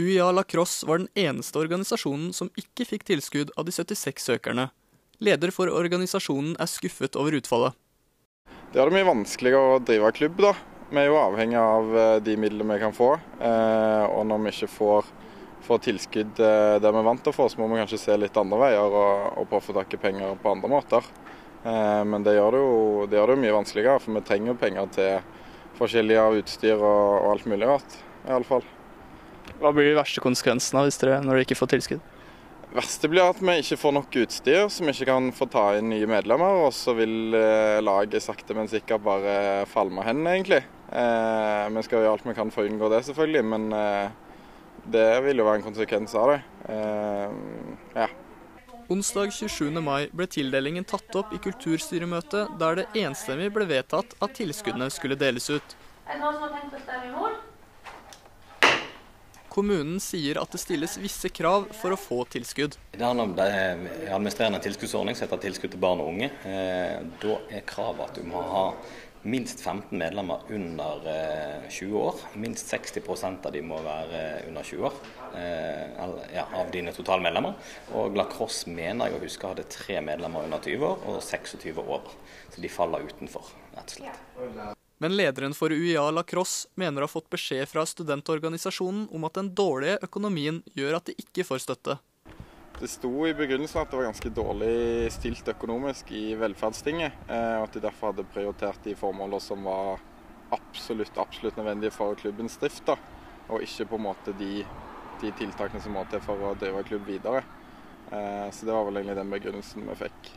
UiA Lacrosse var den eneste organisasjonen som ikke fikk tilskudd av de 76 søkerne. Leder for organisasjonen er skuffet over utfallet. Det gjør det mye vanskeligere å drive klubb, da. Vi er jo avhengig av eh, de midlene vi kan få. Eh, og når vi ikke får, får tilskudd eh, der vi er vant til å få, så må vi kanskje se litt andre veier og, og prøve å få tak i penger på andre måter. Men det gjør det, jo, det gjør det jo mye vanskeligere, for vi trenger penger til forskjellig av utstyr og, og alt mulig rart. fall. Hva blir de verste konsekvensene hvis dere, når dere ikke får tilskudd? Det verste blir at vi ikke får nok utstyr, så vi ikke kan få ta inn nye medlemmer. Og så vil eh, laget sakte, men sikkert bare falme hen, egentlig. Eh, vi skal gjøre alt vi kan for å unngå det, selvfølgelig. Men eh, det vil jo være en konsekvens av det. Eh, ja. Onsdag 27. mai ble tildelingen tatt opp i kulturstyremøtet, der det enstemmig ble vedtatt at tilskuddene skulle deles ut. Er det noen som har tenkt å stemme imot? Kommunen sier at det stilles visse krav for å få tilskudd. Det handler om det administrerende tilskuddsordning som heter tilskudd til barn og unge. Eh, da er kravet at du må ha minst 15 medlemmer under 20 eh, år. Minst 60% av de må være under 20 år eh, ja, av dine totalmedlemmer. Og Lacrosse mener jeg å huske hadde tre medlemmer under 20 år og 26 år. Så de faller utenfor, rett og slett. Men lederen for UiA Lacrosse mener å ha fått beskjed fra studentorganisasjonen om at den dårlige økonomien gjør at de ikke får støtte. Det sto i begrunnelsen at det var ganske dårlig stilt økonomisk i velferdstinget, eh, og at de derfor hadde prioritert de formålene som var absolutt, absolutt nødvendige for klubbens drift, da, og ikke på en måte de, de tiltakene som må til for å drive klubb videre. Eh, så det var vel egentlig den begrunnelsen vi fikk.